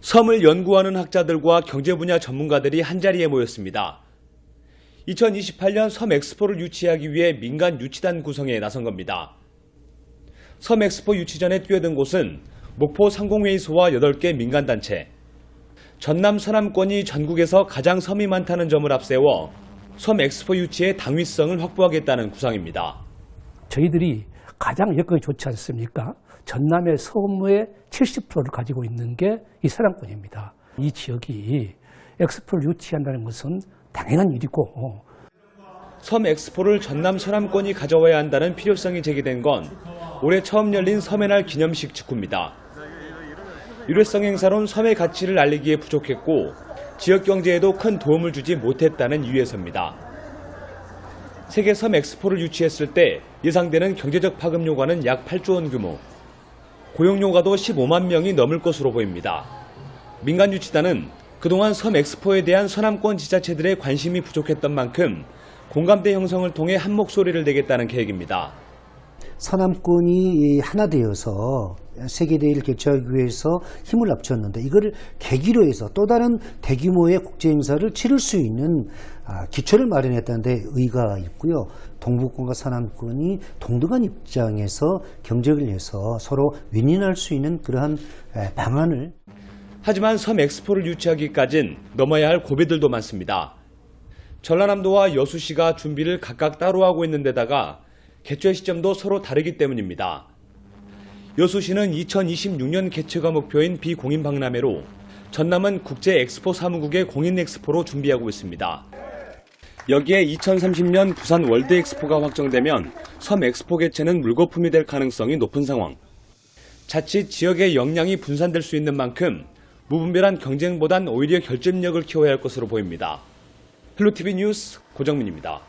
섬을 연구하는 학자들과 경제 분야 전문가들이 한자리에 모였습니다. 2028년 섬 엑스포를 유치하기 위해 민간 유치단 구성에 나선 겁니다. 섬 엑스포 유치 전에 뛰어든 곳은 목포 상공회의소와 8개 민간단체, 전남 서남권이 전국에서 가장 섬이 많다는 점을 앞세워 섬 엑스포 유치의 당위성을 확보하겠다는 구상입니다. 저희들이 가장 여건이 좋지 않습니까? 전남의 서무의 70%를 가지고 있는 게이 서남권입니다. 이 지역이 엑스포를 유치한다는 것은 당연한 일이고 섬 엑스포를 전남 서남권이 가져와야 한다는 필요성이 제기된 건 올해 처음 열린 섬의 날 기념식 직후입니다. 일회성 행사론 섬의 가치를 알리기에 부족했고 지역 경제에도 큰 도움을 주지 못했다는 이유에서입니다. 세계 섬 엑스포를 유치했을 때 예상되는 경제적 파급 요과는 약 8조 원 규모, 고용 요과도 15만 명이 넘을 것으로 보입니다. 민간 유치단은 그동안 섬 엑스포에 대한 서남권 지자체들의 관심이 부족했던 만큼 공감대 형성을 통해 한 목소리를 내겠다는 계획입니다. 서남권이 하나 되어서 세계 대회를 개최하기 위해서 힘을 합쳤는데 이거를 계기로 해서 또 다른 대규모의 국제 행사를 치를 수 있는 아, 기초를 마련했다는 데 의의가 있고요. 동북권과 서남권이 동등한 입장에서 경쟁을 해서 서로 윈윈할 수 있는 그러한 에, 방안을 하지만 섬 엑스포를 유치하기까진 넘어야 할 고비들도 많습니다. 전라남도와 여수시가 준비를 각각 따로 하고 있는 데다가 개최 시점도 서로 다르기 때문입니다. 여수시는 2026년 개최가 목표인 비공인 박람회로 전남은 국제 엑스포 사무국의 공인 엑스포로 준비하고 있습니다. 여기에 2030년 부산 월드 엑스포가 확정되면 섬 엑스포 개최는 물거품이 될 가능성이 높은 상황. 자칫 지역의 역량이 분산될 수 있는 만큼 무분별한 경쟁보단 오히려 결집력을 키워야 할 것으로 보입니다. 헬로티비 뉴스 고정민입니다.